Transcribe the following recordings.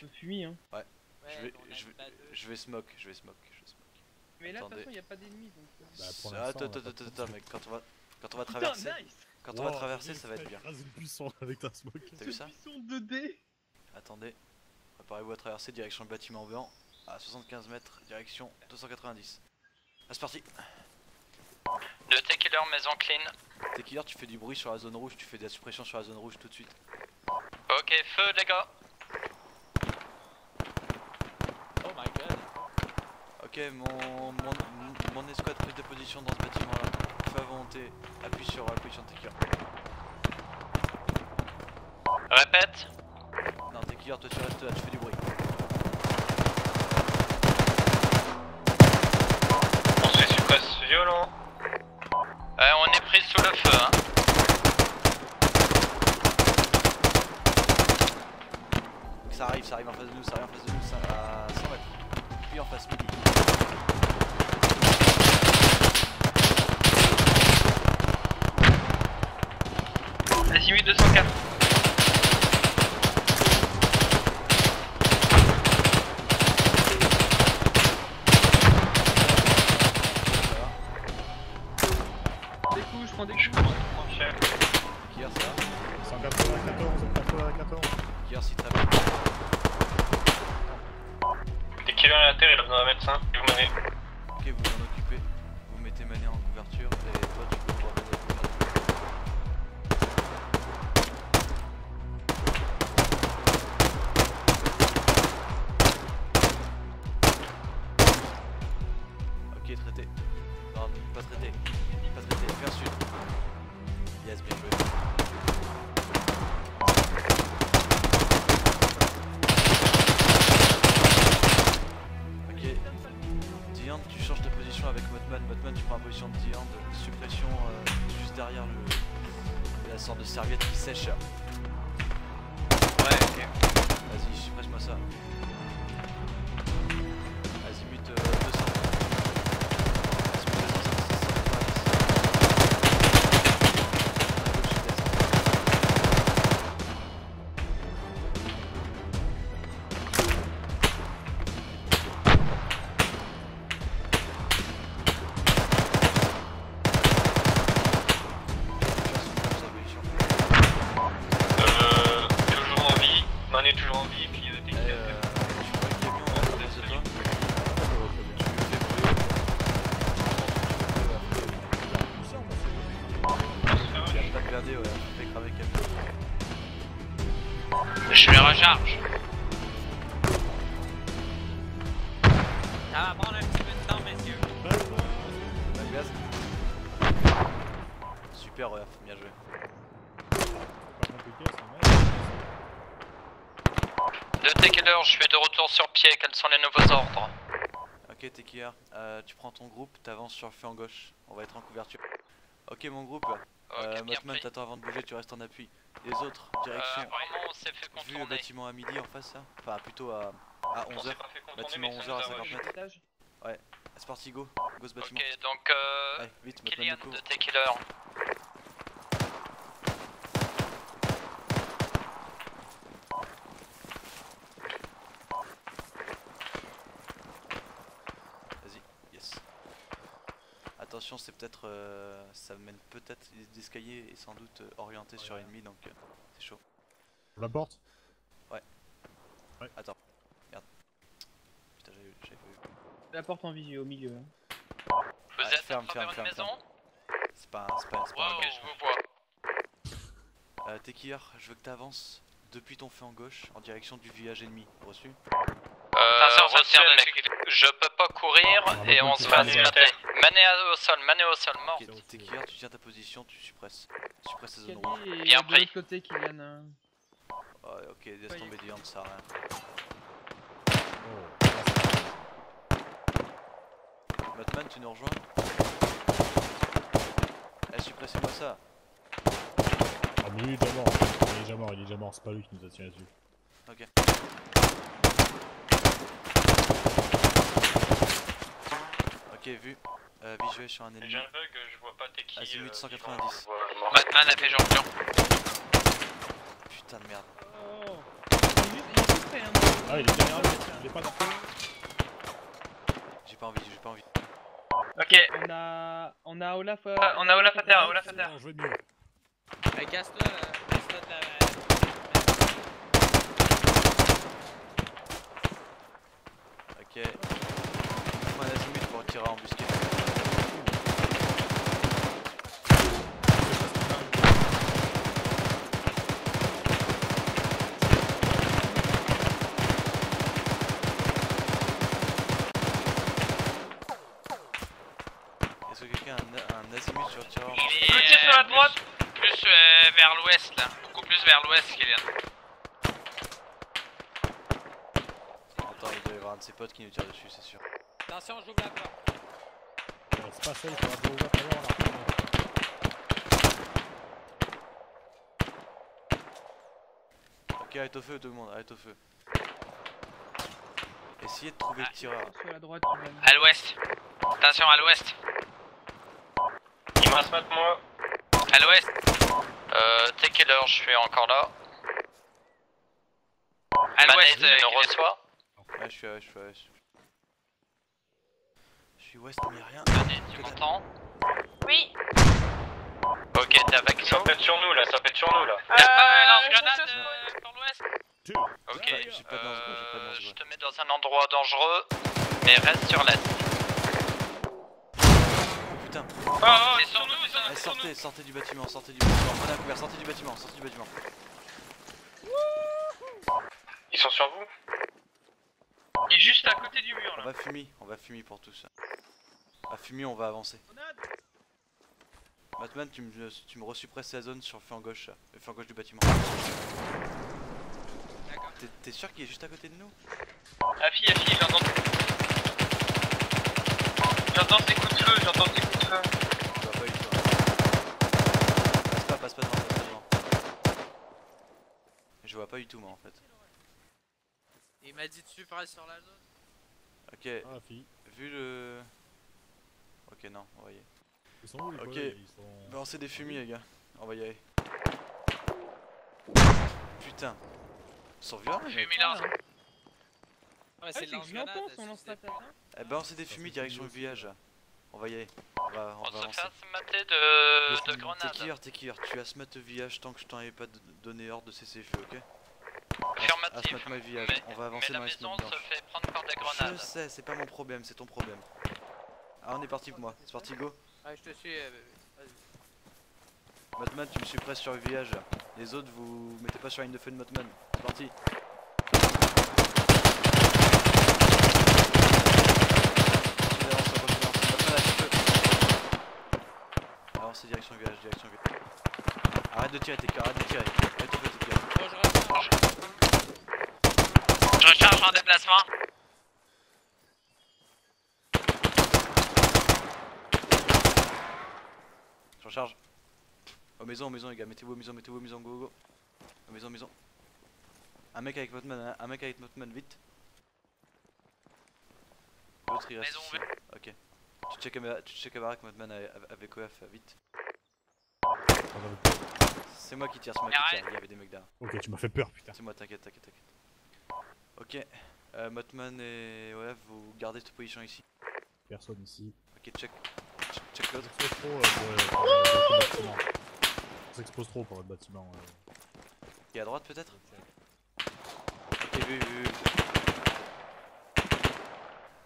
peu fumé hein. Ouais, je vais, je vais, je vais smoke, je vais smoke, je vais smoke. Mais là, de toute Attendez. façon, y a pas d'ennemis donc. euh. Bah, pour Ah, attends, attends, attends, attends, mec, quand on va, quand on va Putain, traverser, nice quand on va traverser, ça va être bien. Le buisson avec ta smoke. T'as vu ça buisson 2D Attendez, préparez-vous à traverser direction le bâtiment blanc à 75 mètres, direction 290. Ah, c'est parti. De T-Killer, maison clean. T'es killer, tu fais du bruit sur la zone rouge, tu fais de la suppression sur la zone rouge tout de suite. Ok, feu les gars. Ok, mon, mon, mon escouade prise de position dans ce bâtiment là. Feu volonté, appuie sur, appuie sur T-Killer. Répète. Non, T-Killer, toi tu restes là, tu fais du bruit. On se suppresse violent. Euh, on est pris sous le feu, hein. Ça arrive, ça arrive en face de nous, ça arrive en face de nous, ça à 100 mètres. Puis en face midi. Azimut 204. Des coups, je prends des Je coups. prends mon chef. Killer, ça va 194, 194. Killer, si très bien. T-Killer à la terre, il a besoin d'un médecin. Vous m'avez. Ok, vous vous en occupez. Vous mettez Mané en couverture et toi tu peux voir Mané en couverture. Ok, traité. Non, pas traité. Pas traité. Vers sud. Yes, bien joué. Avec Motman. Motman, tu prends la position de. Suppression euh, juste derrière la sorte de serviette qui sèche. Ouais, ok. Super, ouais, bien joué. Pas compliqué, c'est mal. De T-Killer, je suis de retour sur pied. Quels sont les nouveaux ordres Ok, Tekir, euh, tu prends ton groupe, t'avances sur le flanc gauche. On va être en couverture. Ok, mon groupe. Euh, Ok, bien Motman, pris. t'attends avant de bouger, tu restes en appui. Les autres, Euh, direction. apparemment, on s'est fait Vu le bâtiment à midi en face, Enfin, plutôt à, à On 11h. s'est pas fait contourner, Bâtiment mais ça 11h à nous a 50 rejoint. mètres. Étage. C'est parti, go. Go ce bâtiment. Ok, donc euh, Allez, vite, court. de T-Killer. Vas-y, yes. Attention, c'est peut-être. euh, ça mène peut-être des escaliers et sans doute euh, orienté sur ennemi donc euh, c'est chaud. On la porte? Attends, merde. Putain, j'avais j'avais pas vu. La porte en visu au milieu. hein. Vous êtes ferme, ferme, ferme, maison C'est pas, un- c'est pas, c'est pas un Ok, je vous vois. Euh, Tekir, je veux que t'avances depuis ton flanc gauche en direction du village ennemi. Reçu Euh, reçu, mec. Je peux pas courir Ah, et bah, on se va vas-y. se mater. Mané au sol, mané au sol, mort. Ok, Tekir, tu tiens ta position, tu suppresses. Tu suppresses la zone Kali rouge. et Bien de pris. l'autre côté hein. Ouais, ok, laisse tomber Dion, ça sert à rien. Oh. Batman, tu nous rejoins Eh, suppressez-moi ça. Ah, mais lui, il est déjà mort. Il est déjà mort, il est déjà mort. C'est pas lui qui nous a tiré dessus. Ok. Ok, vu. Euh, visuel sur un ennemi. J'ai un bug, je vois pas t'es qui. Azimut euh, 190. vivant, je vois- Batman a fait jonction. Putain de merde. Oh. Il est il hein. Ah, il est derrière lui, il est pas dans J'ai pas envie, j'ai pas envie. Ok, on a. On a Olaf. euh, on a Olaf à terre, Olaf à terre. Vais mieux. Euh, Casse-toi, là. Casse-toi de la. Ok. Moi, la limite pour tirer en embusqué. Est-ce que quelqu'un a un, un azimut sur tireur Il est, Petit sur la droite. Plus, plus, euh, vers l'ouest là. Beaucoup plus vers l'ouest, Kylian. Attends, il doit y avoir un de ses potes qui nous tire dessus, c'est sûr. Attention, j'ouvre la porte. C'est pas ça, il faudra que je ouvre tout à l'heure là. Ok, arrête au feu tout le monde, arrête au feu. Essayez de trouver le tireur. Tu vas- À l'ouest. Attention, à l'ouest. Me de moi. À l'ouest. Euh, t'es quelle heure Je suis encore là. À l'ouest, euh, nous Kylian. reçoit Ouais, je suis à je suis à je suis- Je suis ouest, mais rien. Tu m'entends Oui. Ok, t'es avec nous. pète sur nous là, ça pète sur nous là. Pas un Euh, euh, sur l'ouest Tu- Ok, euh, lance-grenade. je te mets dans un endroit dangereux, mais reste sur l'est. Oh putain. Oh, oh, C'est sur nous, Allez, sortez, sortez du bâtiment, sortez du bâtiment. Prenez un couvert, sortez du bâtiment, sortez du bâtiment. Ils sont sur vous Il est juste à côté du mur On va fumer, on va fumer pour tous. À fumer, on va avancer. Batman, tu me, tu me resuppresses la zone sur le flanc gauche, là. le flanc gauche du bâtiment. T'es- T'es sûr qu'il est juste à côté de nous? Afi, Afi, j'entends. J'entends ses coups de feu, j'entends ses coups de feu. Je vois pas du tout. Passe pas, passe pas devant, passe pas devant. Je vois pas du tout moi en fait. Il m'a dit de suivre sur la zone. Ok, Ah, fille. vu le... Ok non, on va y aller. Ils sont où les Ok. Ils sont. Balancer des fumis les gars, on va y aller. Putain. Ils sont violents les. Fumis lance. Ouais, Ah, c'est lance-grenade. l'entends son lance-patate. hein. Eh balancer des fumis direction le village. là. On va y aller. On va, on On va se avancer. fait mater de, de T'es grenades. killer, t'es killer, tu as le village tant que je t'en ai pas donné ordre de cesser le feu, ok Affirmatif. Asmat le village, Mais, on va mais avancer la dans les maison semaines se blanches. fait prendre par des Je sais, c'est pas mon problème, c'est ton problème. Ah, on est parti pour moi, c'est parti, go. Ouais, je te suis. euh, Vas-y. Batman, tu me suppresses sur le village. là. Les autres, vous mettez pas sur la ligne de feu de Batman. C'est parti. Continuez d'avancer, continuez d'avancer. Batman, lâche le feu. Avancez direction le village, direction le village. Arrête de tirer, arrête de tirer. Arrête de tirer. Bon, je recharge. Je recharge en déplacement. Je recharge. Aux maisons, aux maisons les gars, mettez-vous aux maisons, mettez-vous aux maisons, go go maisons, aux maisons. Un mec avec Motman, un, un mec avec Motman, vite. L'autre il reste Maison ici. Ok. Tu check tu check baraque Motman avec, avec OF, vite. C'est moi qui tire, c'est moi qui tire, il y avait des mecs derrière. Ok, tu m'as fait peur, putain. C'est moi, t'inquiète, t'inquiète, t'inquiète. Ok. Euh, Motman et OF, vous gardez cette position ici. Personne ici. Ok, check. Check, check On l'autre. s'expose trop euh, pour, euh, euh, pour le bâtiment. On s'expose trop pour votre bâtiment. euh. Qui est à droite peut-être Ok, vu, vu, vu.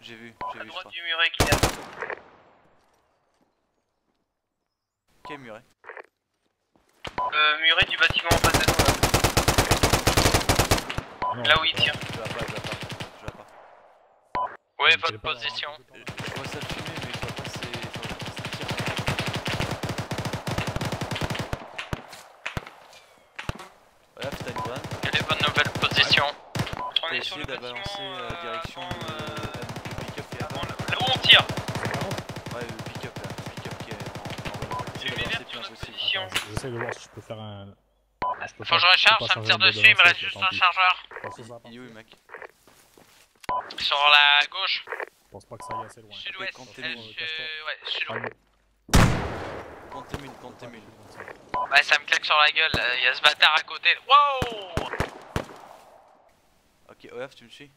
J'ai vu, j'ai À vu, je droite du muret, Kylian. Quel muret? Euh, muret du bâtiment en face de nous là. Non, Là où il tire. Je pas, je pas, il votre position il est pas là. Je vois ça fumer, mais je vois pas ses. Je vois pas ses tirs. Voilà, t'as une est votre nouvelle position On est sur le balancer euh, Attends, J'essaie de voir si je peux faire un. Je peux Faut que je recharge, ça me tire dessus, il me reste juste un chargeur. Il est où mec Sur la gauche, Je pense pas que ça aille assez loin. sud-ouest. Euh. Ouais, sud-ouest. Compte tes mines, compte tes mines. Ouais, ça me claque sur la gueule, il y a ce bâtard à côté. Wow Ok, OF, tu me suis?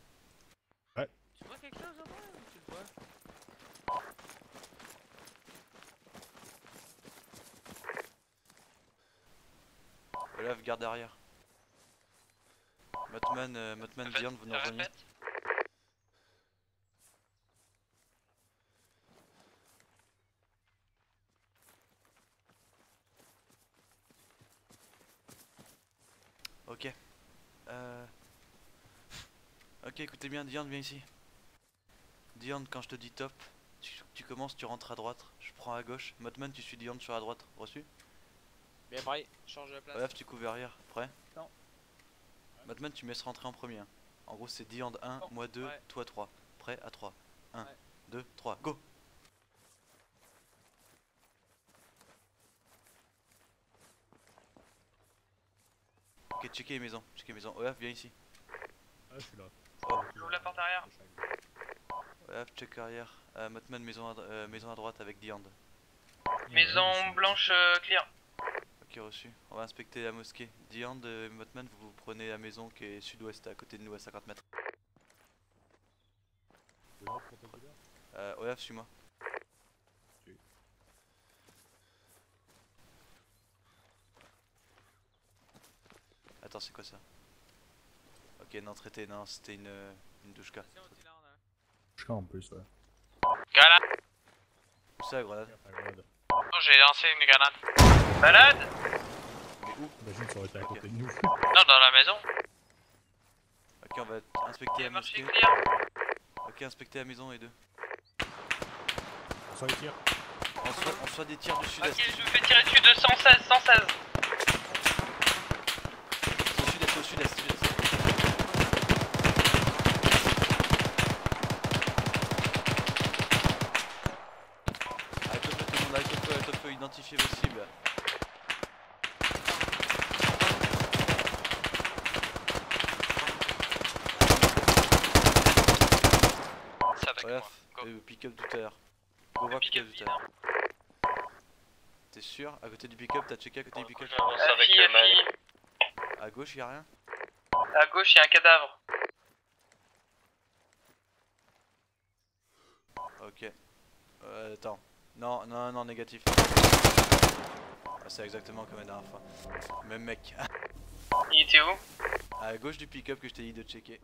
Tu vois quelque chose au moins ou tu le vois? OF, garde derrière. Motman, euh, Motman, Dion, vous nous rejoignez. Ok. Euh... Ok, écoutez bien, Diane, viens ici. Diane, quand je te dis top, tu, tu commences, tu rentres à droite. Je prends à gauche. Motman, tu suis Diane sur la droite. Reçu? Bien prêt, change de place. Olaf, tu couvres arrière. Prêt Non. Motman, tu me laisses rentrer en premier. hein. En gros, c'est Diane 1, Non. moi 2, Ouais. toi 3. Prêt à 3. 1, Ouais. 2, 3, go Ok, checkez les maisons. Checkez les maisons. Olaf, viens ici. Ah, je suis là. Oh. J'ouvre la porte arrière. Olaf, check arrière. Euh, Motman, maison à, euh, maison à droite avec Diand. Maison blanche euh, clear. Ok, reçu. On va inspecter la mosquée. Diand, euh, Motman, vous, vous prenez la maison qui est sud-ouest, à côté de nous, à 50 mètres. Euh, Olaf, suis-moi. Attends, c'est quoi ça? Ok, non, traité, non, c'était une, une douchka. Suis en plus, ouais. Grenade. Où ça, grenade? Non, j'ai lancé une grenade. Malade Mais où Imagine, ça aurait été à côté de nous. Non, dans la maison. Ok, on va inspecter la clear. Ok, inspecter la maison et deux. Sur les tirs. On soit, on soit des tirs du sud-est. Ok, je vous fais tirer dessus de 116, 116. Au sud-est, au sud-est, sud-est. Avec le feu, tout le monde, avec le feu, avec le feu, identifiez vos cibles. Euh, pick-up tout à l'heure. Go voir pick-up tout à l'heure. T'es sûr À côté du pick-up, t'as checké à côté du pick-up fille. À gauche, y'a rien À gauche, il y a un cadavre. Ok. Euh, attends. Non, non, non, négatif. Ah, c'est exactement comme la dernière fois. Même mec. Il était où? À gauche du pick-up que je t'ai dit de checker.